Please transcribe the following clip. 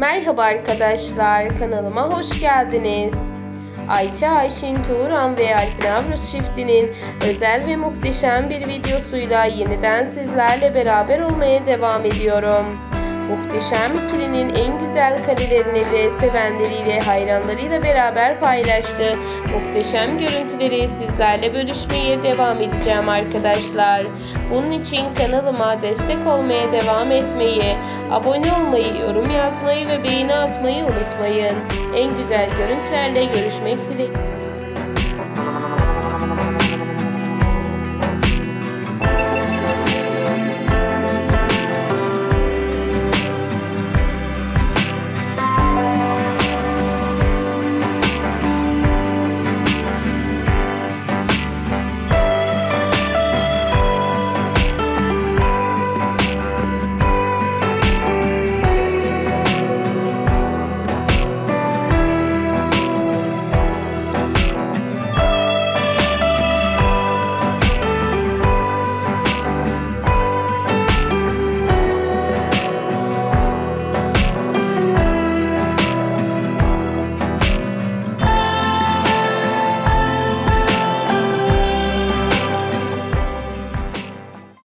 Merhaba arkadaşlar, kanalıma hoş geldiniz. Ayça Ayşin Tuğran ve Alp Navruz çiftinin özel ve muhteşem bir videosuyla yeniden sizlerle beraber olmaya devam ediyorum. Muhteşem ikilinin en güzel karelerini ve sevenleriyle, hayranlarıyla beraber paylaştığı muhteşem görüntüleri sizlerle bölüşmeye devam edeceğim arkadaşlar. Bunun için kanalıma destek olmaya devam etmeyi, abone olmayı, yorum yazmayı ve beğeni atmayı unutmayın. En güzel görüntülerle görüşmek dileğiyle.